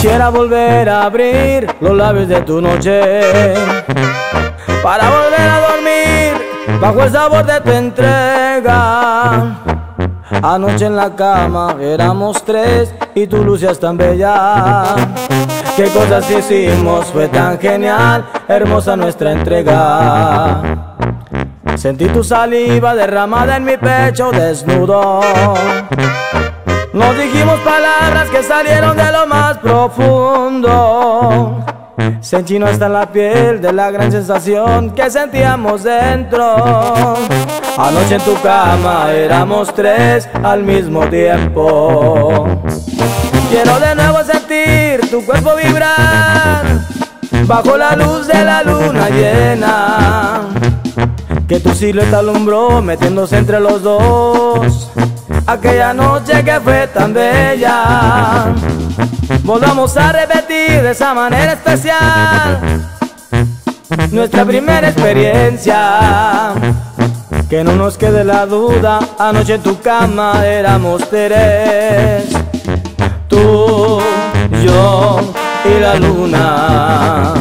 Quisiera volver a abrir los labios de tu noche. Para volver a dormir bajo el sabor de tu entrega. Anoche en la cama éramos tres y tú lucías tan bella. Qué cosas hicimos, fue tan genial, hermosa nuestra entrega. Sentí tu saliva derramada en mi pecho desnudo palabras que salieron de lo más profundo. Se enchinó hasta la piel de la gran sensación que sentíamos dentro. Anoche en tu cama éramos tres al mismo tiempo. Quiero de nuevo sentir tu cuerpo vibrar bajo la luz de la luna llena. Que tu silueta alumbró metiéndose entre los dos aquella noche que fue tan bella. Volvamos a repetir de esa manera especial nuestra primera experiencia. Que no nos quede la duda, anoche en tu cama éramos tres. Tú, yo y la luna.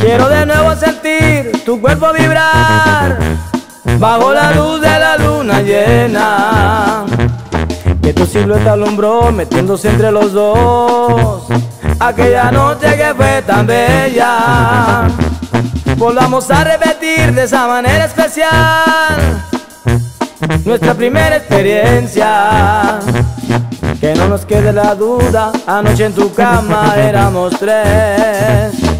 Quiero de nuevo sentir tu cuerpo vibrar bajo la luz de la luna llena. Que tu silueta alumbró metiéndose entre los dos. Aquella noche que fue tan bella. Volvamos a repetir de esa manera especial nuestra primera experiencia. Que no nos quede la duda, anoche en tu cama éramos tres.